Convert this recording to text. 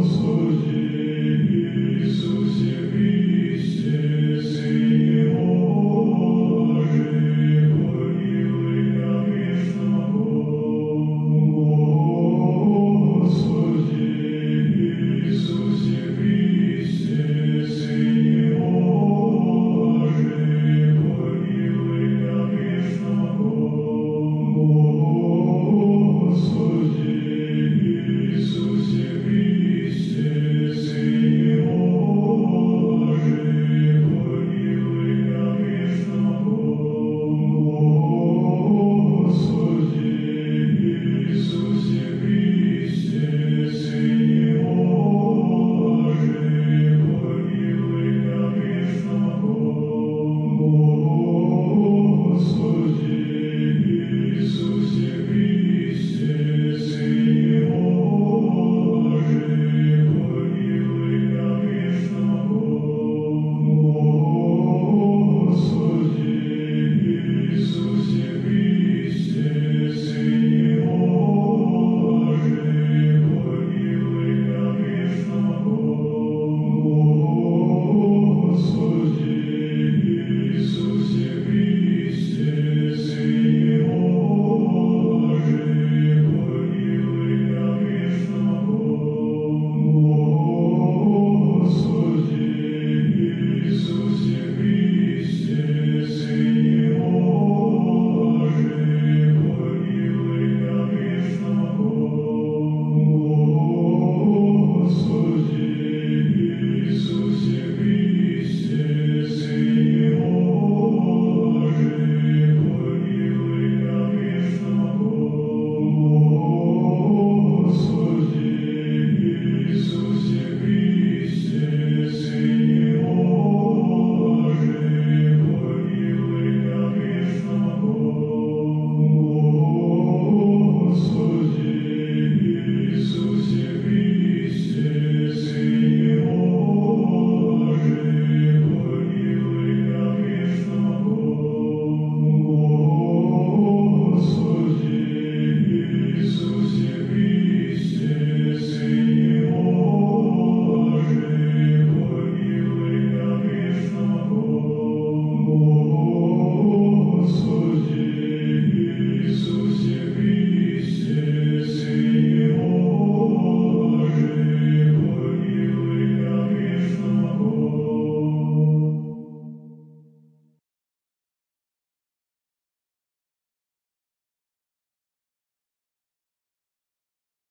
Господи Иисусе Христе,